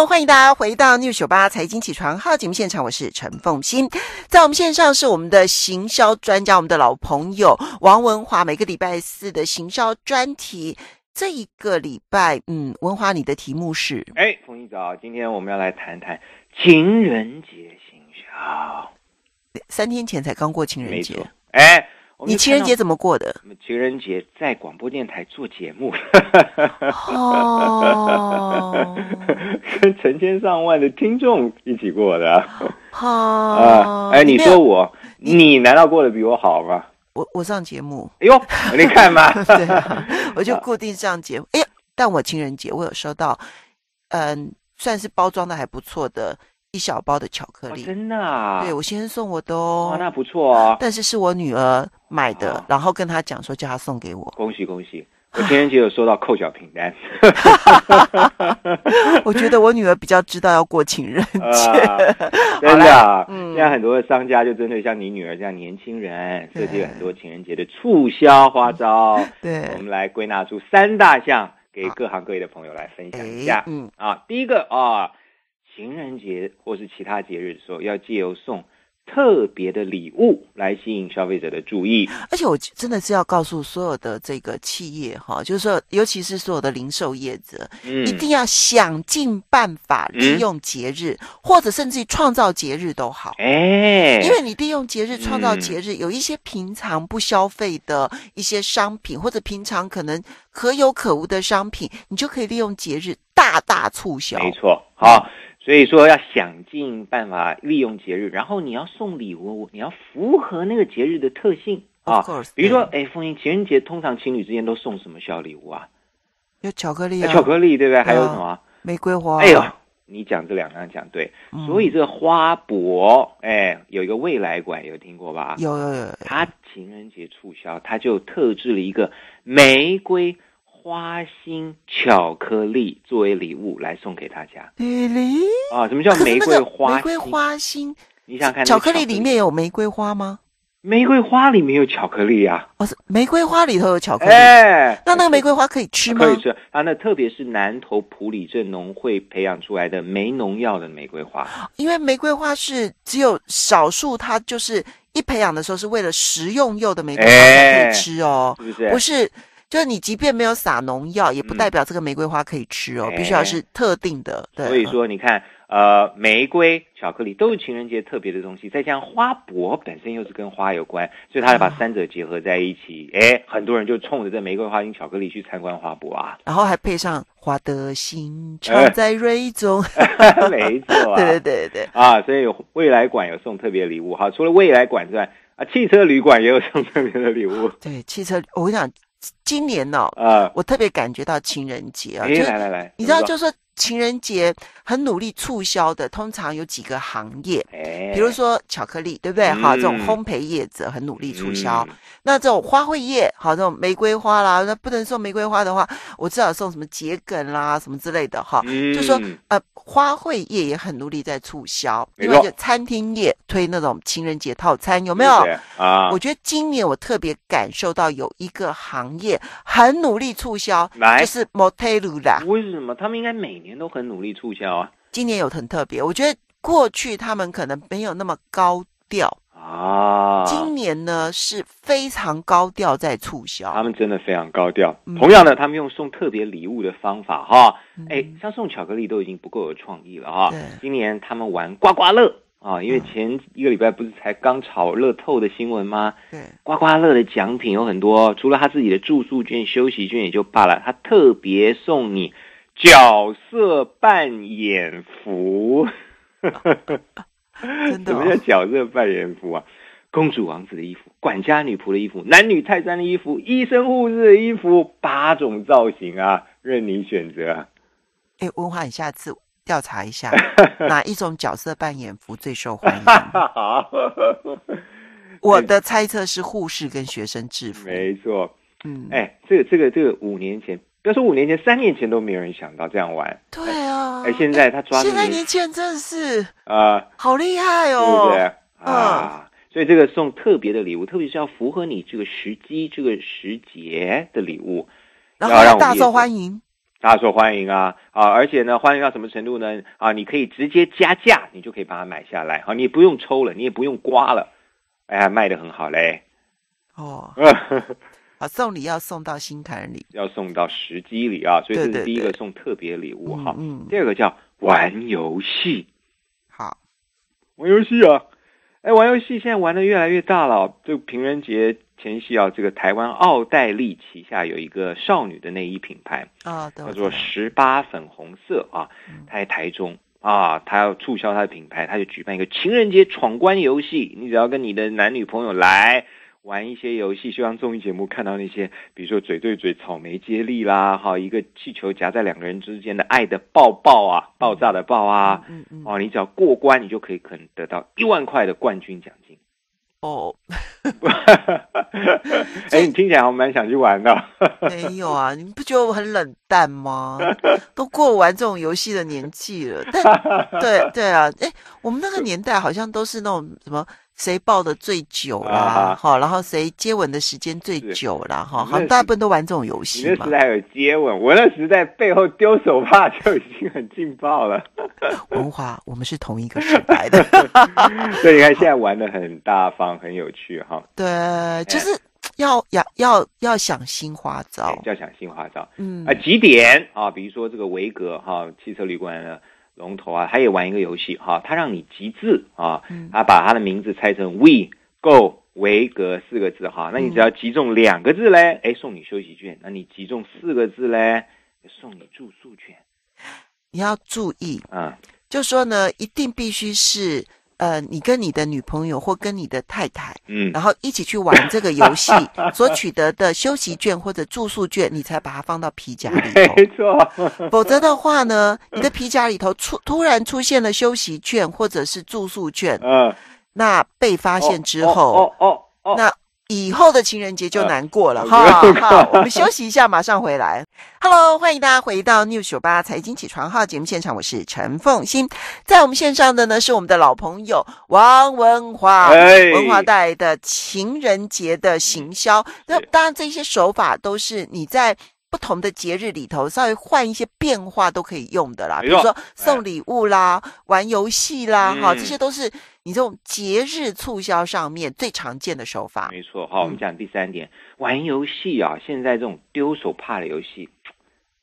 喽，欢迎大家回到 New 九八财经起床号节目现场，我是陈凤欣，在我们线上是我们的行销专家，我们的老朋友王文华，每个礼拜四的行销专题，这一个礼拜，嗯，文华，你的题目是？哎，凤欣早，今天我们要来谈谈情人节行销。三天前才刚过情人节，哎。你情人节怎么过的？情人节在广播电台做节目，哦，跟成千上万的听众一起过的，啊，哎，你说我，你难道过得比我好吗？我我上节目，哎呦，你看嘛，对，我就固定上节目。哎呀，但我情人节我有收到，嗯，算是包装的还不错的。一小包的巧克力，真的啊？对我先生送我的哦，那不错哦。但是是我女儿买的，然后跟她讲说叫她送给我。恭喜恭喜！我情人节有收到扣缴凭单。我觉得我女儿比较知道要过情人节。真的，嗯现在很多的商家就针对像你女儿这样年轻人，设计了很多情人节的促销花招。对，我们来归纳出三大项，给各行各业的朋友来分享一下。嗯啊，第一个啊。情人节或是其他节日的时候，要借由送特别的礼物来吸引消费者的注意。而且我真的是要告诉所有的这个企业哈，就是说，尤其是所有的零售业者，一定要想尽办法利用节日，或者甚至于创造节日都好。哎，因为你利用节日创造节日，有一些平常不消费的一些商品，或者平常可能可有可无的商品，你就可以利用节日大大促销。没错，好。所以说要想尽办法利用节日，然后你要送礼物，你要符合那个节日的特性啊。比如说，哎，风音情人节通常情侣之间都送什么小礼物啊？有巧克力啊，巧克力对不对？还有什么？玫瑰花。哎呦，你讲这两样讲对。所以这个花博，哎，有一个未来馆，有听过吧？有有有。他情人节促销，他就特制了一个玫瑰。花心巧克力作为礼物来送给大家。礼礼啊，什么叫 玫瑰花？玫瑰花心，你想看巧克力里面有玫瑰花吗？玫瑰花里面有巧克力呀。哦，是玫瑰花里头有巧克力。哎，那那个玫瑰花可以吃吗？可以吃。啊，那特别是南投普里镇农会培养出来的没农药的玫瑰花。因为玫瑰花是只有少数，它就是一培养的时候是为了食用用的玫瑰花才可以吃哦，是不是？不是。就是你即便没有撒农药，也不代表这个玫瑰花可以吃哦，必须要是特定的。对，所以说你看，呃，玫瑰、巧克力都是情人节特别的东西，再加上花博本身又是跟花有关，所以他把三者结合在一起。哎，很多人就冲着这玫瑰花跟巧克力去参观花博啊。然后还配上花的心藏在蕊中，没错，对对对对啊，所以未来馆有送特别礼物哈。除了未来馆之外，啊，汽车旅馆也有送特别的礼物。对，汽车，我跟你讲。今年呢，啊，我特别感觉到情人节啊，来来来，你知道，就是说情人节很努力促销的，通常有几个行业，比如说巧克力，对不对？哈，这种烘焙业者很努力促销。那这种花卉叶，好，这种玫瑰花啦，那不能送玫瑰花的话，我至少送什么桔梗啦，什么之类的哈。就说呃，花卉业也很努力在促销，另外就餐厅业推那种情人节套餐，有没有？啊，我觉得今年我特别感受到有一个行业很努力促销，就是 motel 啦。为什么？他们应该每年都很努力促销啊。今年有很特别，我觉得过去他们可能没有那么高调。啊，今年呢是非常高调在促销，他们真的非常高调。同样的，他们用送特别礼物的方法，哈，哎，像送巧克力都已经不够有创意了，哈。今年他们玩刮刮乐啊，因为前一个礼拜不是才刚炒乐透的新闻吗？对，刮刮乐的奖品有很多，除了他自己的住宿券、休息券也就罢了，他特别送你角色扮演服。什么叫角色扮演服啊？公主王子的衣服，管家女仆的衣服，男女泰山的衣服，医生护士的衣服，八种造型啊，任你选择。哎，文华，你下次调查一下，哪一种角色扮演服最受欢迎？好，我的猜测是护士跟学生制服。没错，嗯，哎，这个这个这个五年前。不要说五年前，三年前都没有人想到这样玩。对啊，哎，现在他抓现在年轻人真的是啊，好厉害哦，对不对啊？所以这个送特别的礼物，特别是要符合你这个时机、这个时节的礼物，然后让大受欢迎。大受欢迎啊啊！而且呢，欢迎到什么程度呢？啊，你可以直接加价，你就可以把它买下来。好，你也不用抽了，你也不用刮了，哎呀，卖的很好嘞。哦，啊，送礼要送到心坎里，要送到时机里啊，所以这是第一个送特别礼物哈。嗯，第二个叫玩游戏，好，玩游戏啊，哎，玩游戏现在玩的越来越大了。这平人节前夕啊，这个台湾奥黛丽旗下有一个少女的内衣品牌啊，叫做十八粉红色啊，它在台中啊，它要促销它的品牌，它就举办一个情人节闯关游戏，你只要跟你的男女朋友来。玩一些游戏，就像综艺节目看到那些，比如说嘴对嘴、草莓接力啦，哈，一个气球夹在两个人之间的爱的抱抱啊，爆炸的爆啊，嗯嗯，哦，你只要过关，你就可以可能得到一万块的冠军奖金。哦，哎，你听起来我蛮想去玩的。没有啊，你不觉得我很冷淡吗？都过玩这种游戏的年纪了。但 对对啊，哎，我们那个年代好像都是那种什么。谁抱的最久啦？哈，然后谁接吻的时间最久啦？哈，好像大部分都玩这种游戏嘛。你那时代有接吻，我那时代背后丢手帕就已经很劲爆了。文华，我们是同一个时代的。所以你看，现在玩的很大方，很有趣哈。对，就是要要要要想新花招，要想新花招。嗯啊，几点啊？比如说这个维格哈汽车旅馆的。龙头啊，他也玩一个游戏哈，他让你集字啊，他把他的名字拆成 We Go 维格四个字哈，那你只要集中两个字嘞，哎，送你休息券；那你集中四个字嘞，送你住宿券。你要注意啊，就说呢，一定必须是。呃，你跟你的女朋友或跟你的太太，嗯，然后一起去玩这个游戏 所取得的休息券或者住宿券，你才把它放到皮夹里头。没错，否则的话呢，你的皮夹里头出突然出现了休息券或者是住宿券，嗯，那被发现之后，哦哦哦，那。以后的情人节就难过了哈。好，我们休息一下，马上回来。Hello，欢迎大家回到 New 九八财经起床号节目现场，我是陈凤欣。在我们线上的呢是我们的老朋友王文华，文华带来的情人节的行销。那当然，这些手法都是你在。不同的节日里头，稍微换一些变化都可以用的啦。比如说送礼物啦、玩游戏啦，哈，这些都是你这种节日促销上面最常见的手法。没错，好，我们讲第三点，玩游戏啊。现在这种丢手帕的游戏，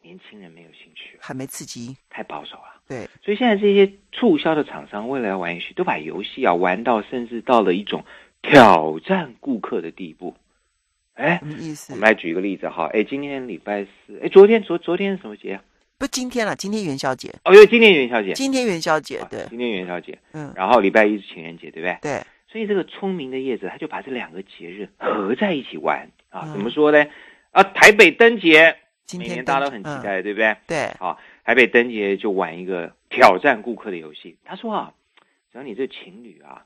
年轻人没有兴趣，还没刺激，太保守了。对，所以现在这些促销的厂商为了要玩游戏，都把游戏啊玩到甚至到了一种挑战顾客的地步。哎，什么意思？我们来举一个例子哈。哎，今天礼拜四，哎，昨天昨昨天是什么节？不，今天了，今天元宵节。哦，对，今天元宵节。今天元宵节，对，今天元宵节。嗯，然后礼拜一是情人节，对不对？对。所以这个聪明的叶子，他就把这两个节日合在一起玩啊。怎么说呢？啊，台北灯节，每年大家都很期待，对不对？对。啊，台北灯节就玩一个挑战顾客的游戏。他说啊，只要你这情侣啊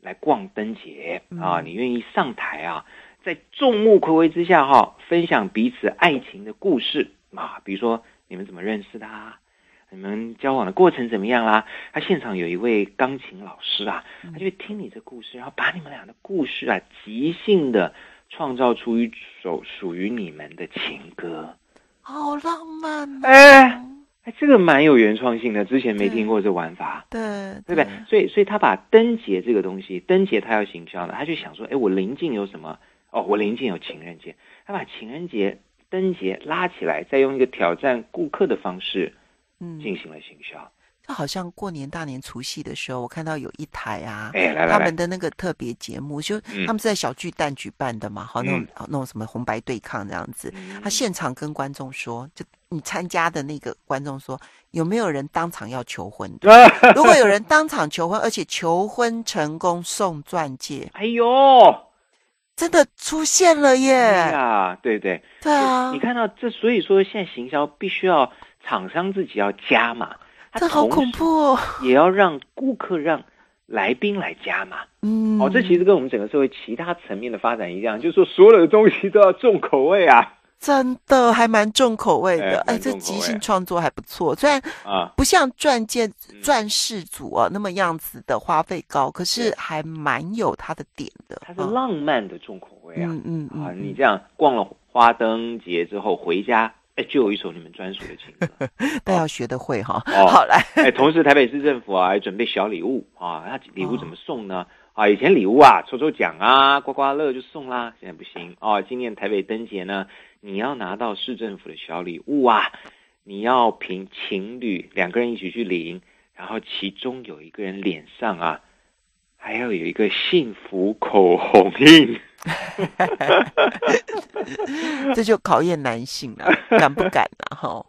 来逛灯节啊，你愿意上台啊。在众目睽睽之下，哈，分享彼此爱情的故事啊，比如说你们怎么认识的，你们交往的过程怎么样啦？他现场有一位钢琴老师啊，他就会听你这故事，然后把你们俩的故事啊，即兴的创造出一首属于你们的情歌，好浪漫哎哎，这个蛮有原创性的，之前没听过这玩法，对对不对？所以所以他把灯节这个东西，灯节他要行销的，他就想说，哎，我临近有什么？哦，我临近有情人节，他把情人节灯节拉起来，再用一个挑战顾客的方式，嗯，进行了行销。就好像过年大年除夕的时候，我看到有一台啊，哎，来来他们的那个特别节目，就他们是在小巨蛋举办的嘛，好那种那种什么红白对抗这样子，他现场跟观众说，就你参加的那个观众说，有没有人当场要求婚？如果有人当场求婚，而且求婚成功送钻戒，哎呦！真的出现了耶！对啊，对对对啊！你看到这，所以说现在行销必须要厂商自己要加嘛，这好恐怖哦！也要让顾客让来宾来加嘛。嗯，哦，这其实跟我们整个社会其他层面的发展一样，就是说所有的东西都要重口味啊。真的还蛮重口味的，哎，这即兴创作还不错。虽然啊，不像钻戒钻石组啊那么样子的花费高，可是还蛮有它的点的。它是浪漫的重口味啊，嗯嗯啊，你这样逛了花灯节之后回家哎，就有一首你们专属的情歌，但要学得会哈。好来，哎，同时台北市政府啊，还准备小礼物啊，那礼物怎么送呢？啊，以前礼物啊，抽抽奖啊，刮刮乐就送啦，现在不行哦。今年台北灯节呢，你要拿到市政府的小礼物啊，你要凭情侣两个人一起去领，然后其中有一个人脸上啊，还要有一个幸福口红印。这就考验男性了，敢不敢呢？哈，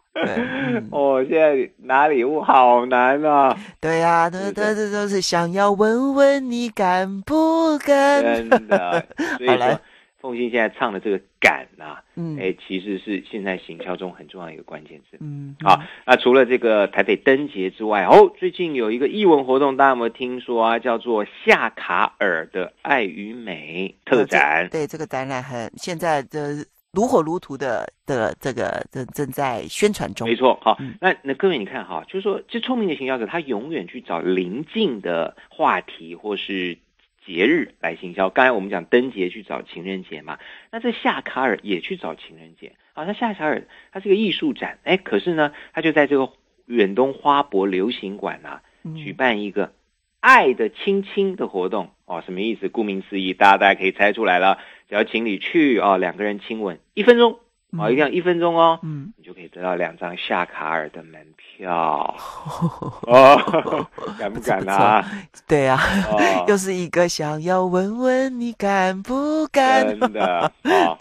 哦，现在拿礼物好难啊。对呀，这这这都是想要问问你敢不敢？真的，好来。凤欣现在唱的这个“敢”呐，嗯，哎，其实是现在行销中很重要的一个关键字。嗯，好，那除了这个台北灯节之外，哦，最近有一个艺文活动，大家有没有听说啊？叫做夏卡尔的爱与美特展。对，这个展览很现在的如火如荼的的这个正正在宣传中。没错，好，那那各位你看哈，就是说，这聪明的行销者，他永远去找临近的话题或是。节日来行销，刚才我们讲灯节去找情人节嘛，那这夏卡尔也去找情人节啊。那夏卡尔它是个艺术展，哎，可是呢，他就在这个远东花博流行馆啊，举办一个爱的亲亲的活动哦。什么意思？顾名思义，大家大家可以猜出来了，只要请你去哦，两个人亲吻一分钟。哦，一定要一分钟哦，嗯，你就可以得到两张夏卡尔的门票 哦，敢不敢啊？对啊，又是一个想要问问你敢不敢？真的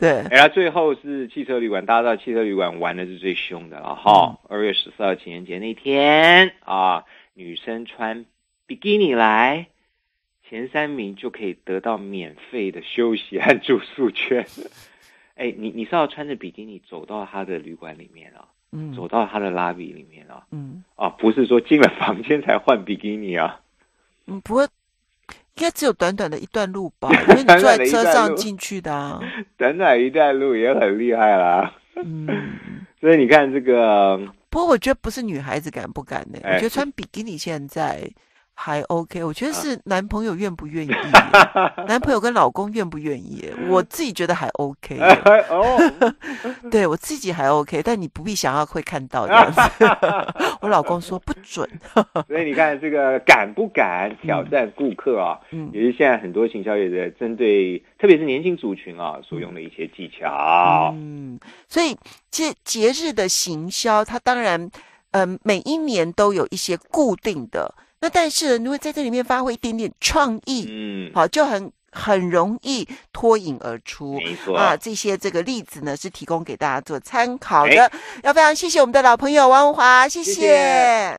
对。然后，最后是汽车旅馆，大家知道汽车旅馆玩的是最凶的了哈。二月十四号情人节那天啊，女生穿比基尼来，前三名就可以得到免费的休息和住宿券。哎，你你是要穿着比基尼走到他的旅馆里面啊？嗯，走到他的拉比里面啊？嗯，啊，不是说进了房间才换比基尼啊？嗯，不过应该只有短短的一段路吧？因为你坐在车上进去的啊。短短一段路也很厉害啦。嗯，所以你看这个。不过我觉得不是女孩子敢不敢呢？我觉得穿比基尼现在。还 OK，我觉得是男朋友愿不愿意，男朋友跟老公愿不愿意，我自己觉得还 OK。哦，对我自己还 OK，但你不必想要会看到这样子。我老公说不准。所以你看这个敢不敢挑战顾客啊？嗯，也是现在很多行销业的针对，特别是年轻族群啊所用的一些技巧。嗯，所以节节日的行销，它当然，嗯，每一年都有一些固定的。那但是，如果在这里面发挥一点点创意，嗯，好，就很很容易脱颖而出。没错啊，这些这个例子呢，是提供给大家做参考的。要非常谢谢我们的老朋友王华，谢谢。